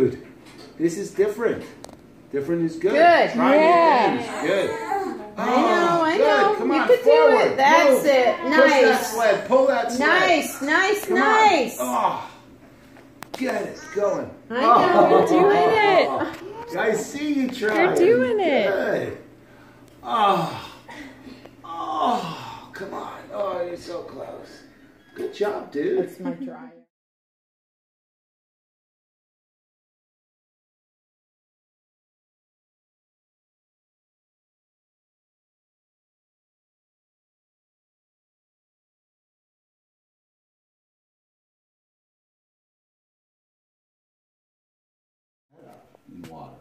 Dude, this is different. Different is good. Good. Try Yeah. new things. Good. I know, I ah, good. know. Come you on, could forward. do it. That's Move. it. Push that Nice. sled. Pull that sled. Nice, nice, Come on. nice. Oh, get it going. I know, Oh. you're doing it. Ah. I see you trying. doing it. Good. Oh. Oh, come on. Oh, you're so close. Good job, dude. That's my dryer. water.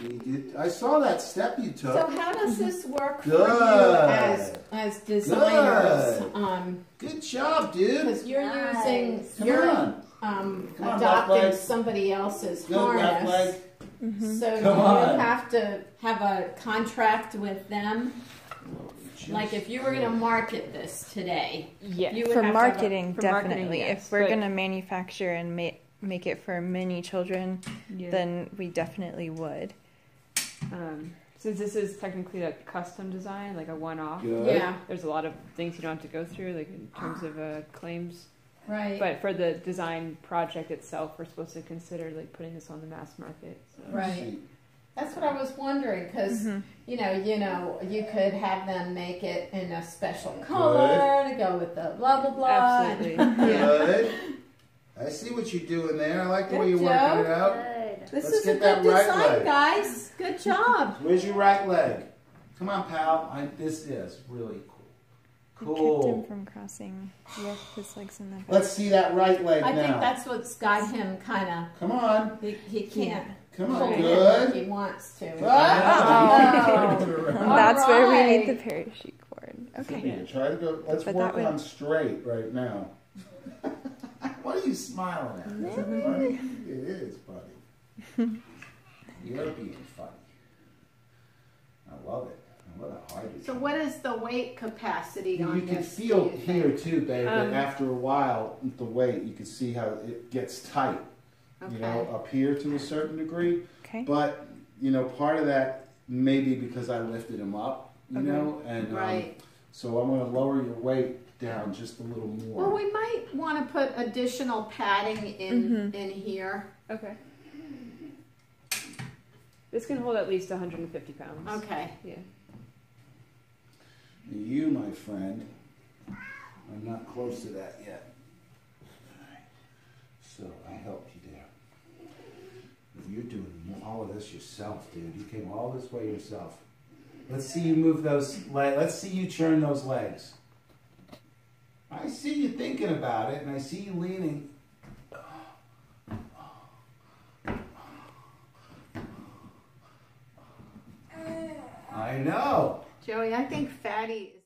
Did- I saw that step you took. So how does this work for you as as designers? Good. Um, Good job, dude. because you're using Nice. Come you're on. um, Come adopting leg. somebody else's Good left harness. leg. So Come do on. you have to have a contract with them? Like if you were going to market this today, Yeah, You would for have to have a- marketing, for marketing, definitely. yes, if we're gonna manufacture and make make it for many children, Yeah. then we definitely would. um, since this is technically a custom design, like a one-off, Good. yeah, there's a lot of things you don't have to go through, like in terms of uh, claims. right, But for the design project itself, we're supposed to consider like putting this on the mass market. So. right. That's what I was wondering because Mm-hmm. you know, you know, you could have them make it in a special color to go with the blah blah blah. Absolutely. Good. I see what you're doing there. I like the way you're working it out. Good. This Let's is a that good right design, leg. guys. Good job. Where's your right leg? Come on, pal. I, this is really cool. We kept him from crossing with his legs in the back. Let's see that right leg I now. think that's what's got him kind of. Come on. He, he can't Come on. it Good. he wants to. Oh. That's where we need the parachute cord. Okay. Okay. Try to go. Let's But work that would- on straight right now. what are you smiling at? Is it funny? It is funny. You're being funny. I love it. I love how hard So try. what is the weight capacity on You can this? feel you here too, babe. that Um, after a while, the weight you can see how it gets tight. You know, Okay. up here to a certain degree. Okay. But you know, part of that may be because I lifted him up. You Okay. know, and um, so I'm going to lower your weight down just a little more. Well, we might want to put additional padding in in here. Okay. This can hold at least 150 pounds. Okay. Yeah. You, my friend, I'm not close to that yet. So I helped you there. But You're doing all of this yourself, dude. You came all this way yourself. Let's see you move those legs. Let's see you churn those legs. I see you thinking about it, and I see you leaning. I know. Joey, I think Fatty is